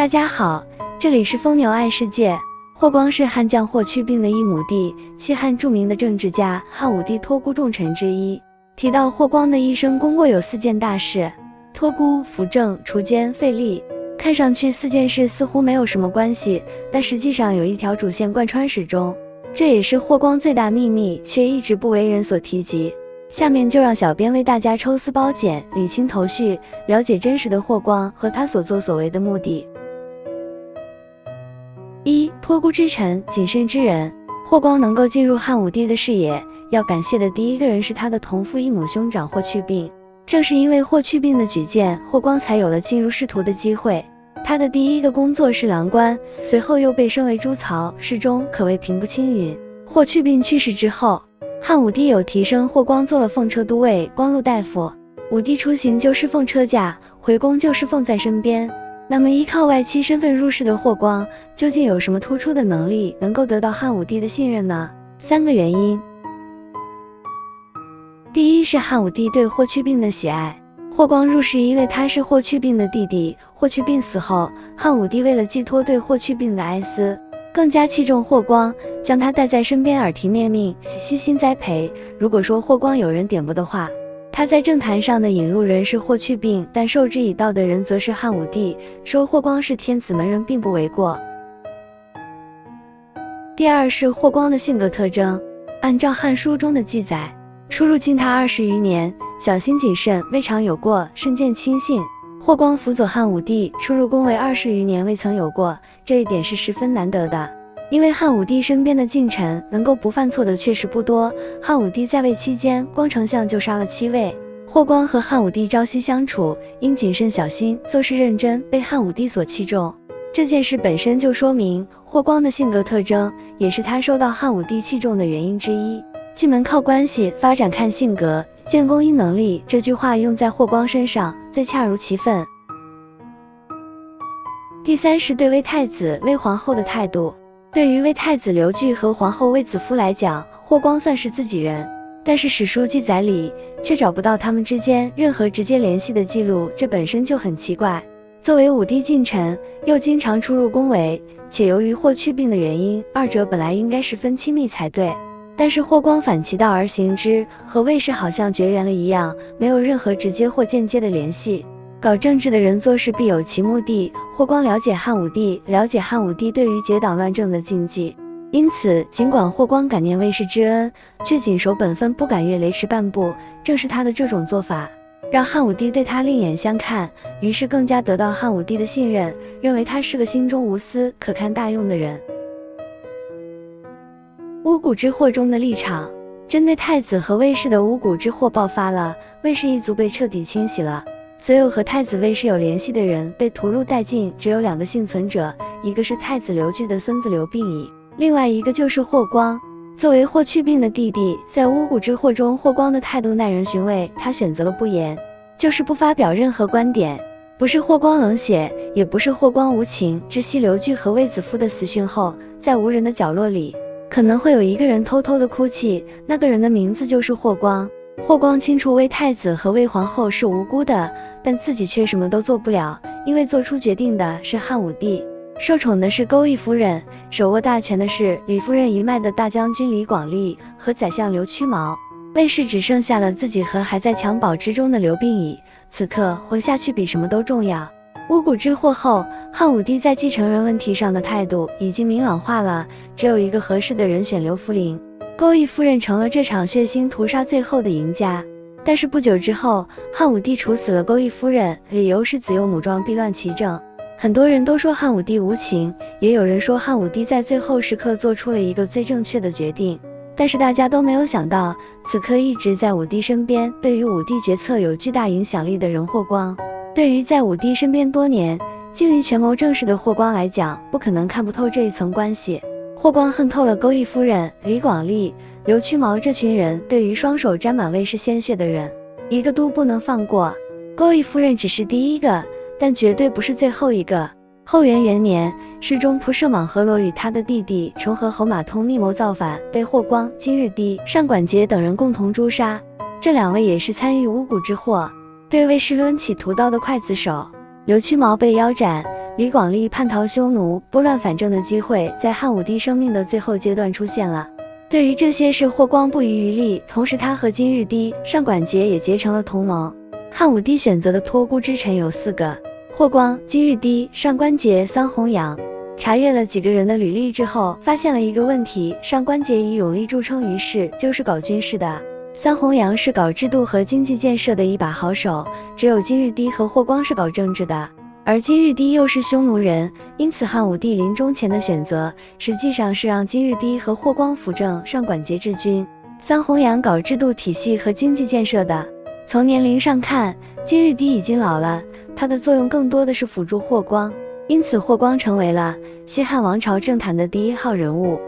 大家好，这里是疯牛爱世界。霍光是汉将霍去病的一母弟，西汉著名的政治家，汉武帝托孤重臣之一。提到霍光的一生，功过有四件大事：托孤、辅政、除奸、废立。看上去四件事似乎没有什么关系，但实际上有一条主线贯穿始终，这也是霍光最大秘密，却一直不为人所提及。下面就让小编为大家抽丝剥茧，理清头绪，了解真实的霍光和他所作所为的目的。托孤之臣，谨慎之人。霍光能够进入汉武帝的视野，要感谢的第一个人是他的同父异母兄长霍去病。正是因为霍去病的举荐，霍光才有了进入仕途的机会。他的第一个工作是郎官，随后又被升为诸曹，侍中，可谓平步青云。霍去病去世之后，汉武帝有提升霍光做了奉车都尉、光禄大夫。武帝出行就是奉车驾，回宫就是奉在身边。那么依靠外戚身份入仕的霍光，究竟有什么突出的能力，能够得到汉武帝的信任呢？三个原因。第一是汉武帝对霍去病的喜爱。霍光入仕，因为他是霍去病的弟弟。霍去病死后，汉武帝为了寄托对霍去病的哀思，更加器重霍光，将他带在身边，耳提面命，悉心栽培。如果说霍光有人点拨的话，他在政坛上的引路人是霍去病，但受之以道的人则是汉武帝。说霍光是天子门人，并不为过。第二是霍光的性格特征，按照《汉书》中的记载，出入京他二十余年，小心谨慎，未尝有过，甚见亲信。霍光辅佐汉武帝出入宫闱二十余年，未曾有过，这一点是十分难得的。因为汉武帝身边的近臣能够不犯错的确实不多。汉武帝在位期间，光丞相就杀了七位。霍光和汉武帝朝夕相处，应谨慎小心，做事认真，被汉武帝所器重。这件事本身就说明霍光的性格特征，也是他受到汉武帝器重的原因之一。进门靠关系，发展看性格，建功因能力。这句话用在霍光身上最恰如其分。第三是对魏太子、魏皇后的态度。对于魏太子刘据和皇后魏子夫来讲，霍光算是自己人，但是史书记载里却找不到他们之间任何直接联系的记录，这本身就很奇怪。作为武帝近臣，又经常出入宫闱，且由于霍去病的原因，二者本来应该十分亲密才对，但是霍光反其道而行之，和魏氏好像绝缘了一样，没有任何直接或间接的联系。搞政治的人做事必有其目的。霍光了解汉武帝，了解汉武帝对于结党乱政的禁忌，因此尽管霍光感念魏氏之恩，却谨守本分，不敢越雷池半步。正是他的这种做法，让汉武帝对他另眼相看，于是更加得到汉武帝的信任，认为他是个心中无私、可堪大用的人。巫蛊之祸中的立场，针对太子和魏氏的巫蛊之祸爆发了，魏氏一族被彻底清洗了。所有和太子魏氏有联系的人被屠戮殆尽，只有两个幸存者，一个是太子刘据的孙子刘病已，另外一个就是霍光。作为霍去病的弟弟，在巫蛊之祸中，霍光的态度耐人寻味。他选择了不言，就是不发表任何观点。不是霍光冷血，也不是霍光无情。知悉刘据和卫子夫的死讯后，在无人的角落里，可能会有一个人偷偷的哭泣，那个人的名字就是霍光。霍光清楚魏太子和魏皇后是无辜的，但自己却什么都做不了，因为做出决定的是汉武帝，受宠的是钩弋夫人，手握大权的是李夫人一脉的大将军李广利和宰相刘屈毛。魏氏只剩下了自己和还在襁褓之中的刘病已，此刻活下去比什么都重要。巫蛊之祸后，汉武帝在继承人问题上的态度已经明朗化了，只有一个合适的人选刘弗陵。钩弋夫人成了这场血腥屠杀最后的赢家，但是不久之后，汉武帝处死了钩弋夫人，理由是子幼母壮，避乱其政。很多人都说汉武帝无情，也有人说汉武帝在最后时刻做出了一个最正确的决定。但是大家都没有想到，此刻一直在武帝身边，对于武帝决策有巨大影响力的人霍光，对于在武帝身边多年、精于权谋政事的霍光来讲，不可能看不透这一层关系。霍光恨透了钩弋夫人、李广利、刘屈毛这群人，对于双手沾满魏氏鲜血的人，一个都不能放过。钩弋夫人只是第一个，但绝对不是最后一个。后元元年，世中仆射莽河罗与他的弟弟重和侯马通密谋造反，被霍光、金日低、上管节等人共同诛杀。这两位也是参与巫蛊之祸，对魏氏抡起屠刀的刽子手。刘屈毛被腰斩。李广利叛逃匈奴、拨乱反正的机会，在汉武帝生命的最后阶段出现了。对于这些事，霍光不遗余力，同时他和金日低、上官桀也结成了同盟。汉武帝选择的托孤之臣有四个：霍光、金日低、上官桀、桑弘羊。查阅了几个人的履历之后，发现了一个问题：上官桀以勇力著称于世，就是搞军事的；桑弘羊是搞制度和经济建设的一把好手；只有金日低和霍光是搞政治的。而金日低又是匈奴人，因此汉武帝临终前的选择实际上是让金日低和霍光辅政，上管节制军。桑弘羊搞制度体系和经济建设的。从年龄上看，金日低已经老了，他的作用更多的是辅助霍光，因此霍光成为了西汉王朝政坛的第一号人物。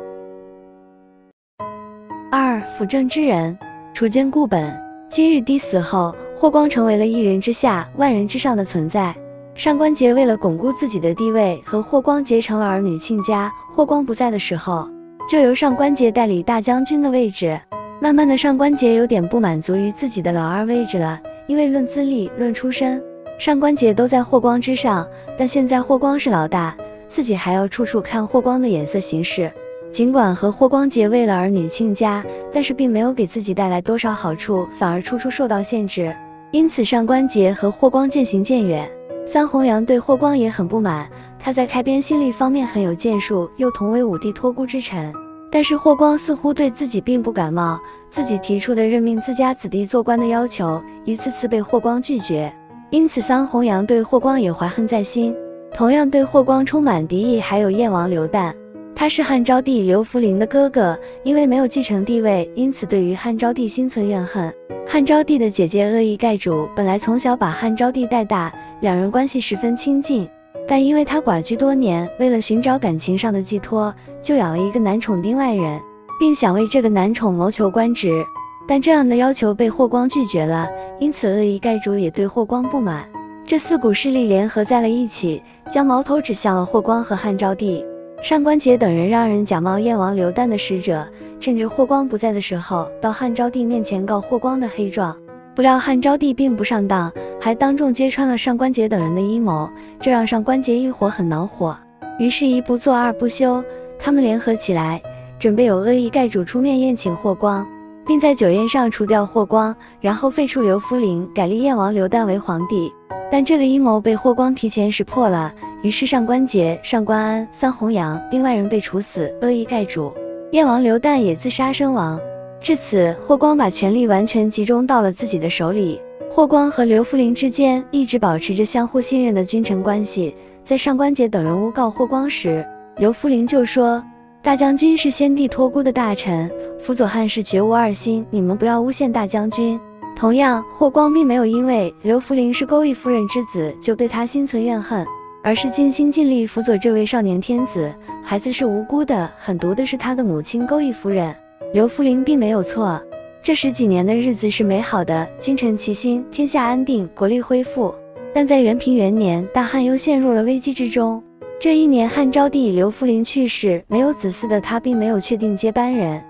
二辅政之人，楚坚固本。金日低死后，霍光成为了一人之下，万人之上的存在。上官桀为了巩固自己的地位，和霍光结成了儿女亲家。霍光不在的时候，就由上官桀代理大将军的位置。慢慢的，上官桀有点不满足于自己的老二位置了，因为论资历、论出身，上官桀都在霍光之上。但现在霍光是老大，自己还要处处看霍光的眼色行事。尽管和霍光结为了儿女亲家，但是并没有给自己带来多少好处，反而处处受到限制。因此，上官桀和霍光渐行渐远。桑弘羊对霍光也很不满，他在开边新历方面很有建树，又同为武帝托孤之臣。但是霍光似乎对自己并不感冒，自己提出的任命自家子弟做官的要求，一次次被霍光拒绝。因此桑弘羊对霍光也怀恨在心，同样对霍光充满敌意。还有燕王刘旦，他是汉昭帝刘弗陵的哥哥，因为没有继承帝位，因此对于汉昭帝心存怨恨。汉昭帝的姐姐恶意盖主，本来从小把汉昭帝带大。两人关系十分亲近，但因为他寡居多年，为了寻找感情上的寄托，就养了一个男宠丁外人，并想为这个男宠谋求官职。但这样的要求被霍光拒绝了，因此恶意盖主也对霍光不满。这四股势力联合在了一起，将矛头指向了霍光和汉昭帝。上官桀等人让人假冒燕王刘旦的使者，趁着霍光不在的时候，到汉昭帝面前告霍光的黑状。不料汉昭帝并不上当，还当众揭穿了上官桀等人的阴谋，这让上官桀一伙很恼火。于是，一不做二不休，他们联合起来，准备有恶意盖主出面宴请霍光，并在酒宴上除掉霍光，然后废黜刘弗陵，改立燕王刘旦为皇帝。但这个阴谋被霍光提前识破了，于是上官桀、上官安、桑弘羊、另外人被处死，恶意盖主，燕王刘旦也自杀身亡。至此，霍光把权力完全集中到了自己的手里。霍光和刘弗陵之间一直保持着相互信任的君臣关系。在上官桀等人诬告霍光时，刘弗陵就说：“大将军是先帝托孤的大臣，辅佐汉室绝无二心，你们不要诬陷大将军。”同样，霍光并没有因为刘弗陵是勾弋夫人之子就对他心存怨恨，而是尽心尽力辅佐这位少年天子。孩子是无辜的，狠毒的是他的母亲勾弋夫人。刘弗陵并没有错，这十几年的日子是美好的，君臣齐心，天下安定，国力恢复。但在元平元年，大汉又陷入了危机之中。这一年，汉昭帝刘弗陵去世，没有子嗣的他，并没有确定接班人。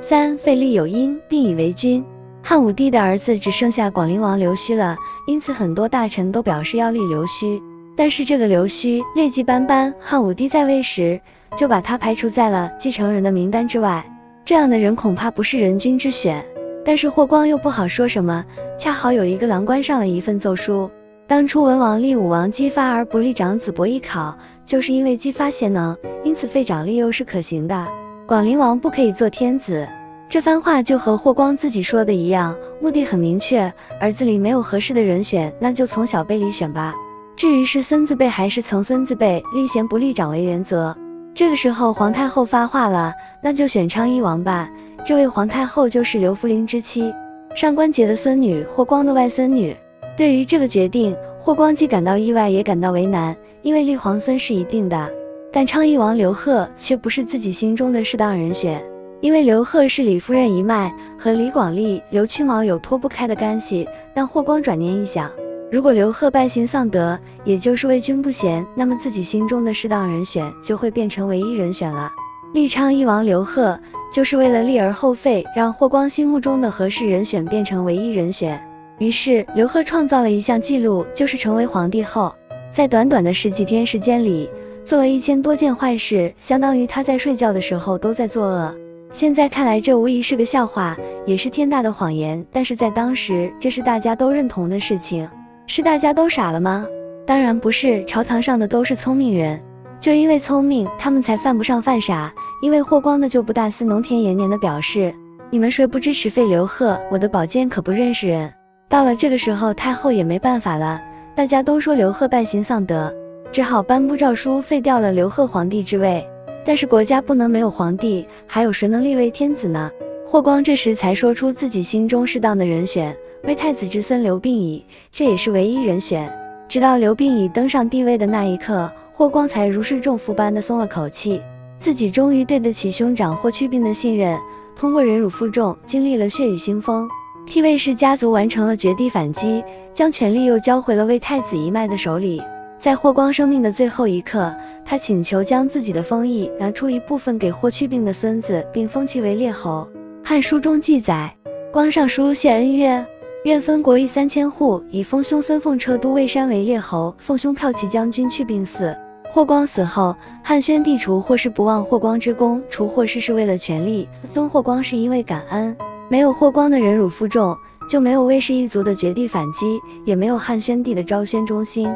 三废立有因，并以为君。汉武帝的儿子只剩下广陵王刘胥了，因此很多大臣都表示要立刘胥。但是这个刘胥劣迹斑斑，汉武帝在位时。就把他排除在了继承人的名单之外，这样的人恐怕不是人君之选。但是霍光又不好说什么，恰好有一个郎官上了一份奏书，当初文王立武王姬发而不立长子伯邑考，就是因为姬发贤能，因此废长立幼是可行的。广陵王不可以做天子。这番话就和霍光自己说的一样，目的很明确，儿子里没有合适的人选，那就从小辈里选吧。至于是孙子辈还是曾孙子辈，立贤不立长为原则。这个时候皇太后发话了，那就选昌邑王吧。这位皇太后就是刘弗陵之妻，上官桀的孙女，霍光的外孙女。对于这个决定，霍光既感到意外，也感到为难，因为立皇孙是一定的，但昌邑王刘贺却不是自己心中的适当人选，因为刘贺是李夫人一脉，和李广利、刘屈毛有脱不开的干系。但霍光转念一想。如果刘贺败行丧德，也就是为君不贤，那么自己心中的适当人选就会变成唯一人选了。立昌邑王刘贺，就是为了立而后废，让霍光心目中的合适人选变成唯一人选。于是刘贺创造了一项记录，就是成为皇帝后，在短短的十几天时间里，做了一千多件坏事，相当于他在睡觉的时候都在作恶。现在看来，这无疑是个笑话，也是天大的谎言。但是在当时，这是大家都认同的事情。是大家都傻了吗？当然不是，朝堂上的都是聪明人，就因为聪明，他们才犯不上犯傻。因为霍光的就不大肆农田延年的表示，你们谁不支持废刘贺？我的宝剑可不认识人。到了这个时候，太后也没办法了，大家都说刘贺败行丧德，只好颁布诏书废掉了刘贺皇帝之位。但是国家不能没有皇帝，还有谁能立为天子呢？霍光这时才说出自己心中适当的人选，为太子之孙刘病已，这也是唯一人选。直到刘病已登上帝位的那一刻，霍光才如释重负般的松了口气，自己终于对得起兄长霍去病的信任，通过忍辱负重，经历了血雨腥风，替魏氏家族完成了绝地反击，将权力又交回了魏太子一脉的手里。在霍光生命的最后一刻，他请求将自己的封邑拿出一部分给霍去病的孙子，并封其为列侯。《汉书》中记载，光上书谢恩曰：愿分国邑三千户，以封兄孙奉车都尉山为列侯，奉兄骠骑将军去病死。霍光死后，汉宣帝除霍氏不忘霍光之功，除霍氏是为了权力，尊霍光是因为感恩。没有霍光的忍辱负重，就没有魏氏一族的绝地反击，也没有汉宣帝的昭宣中心。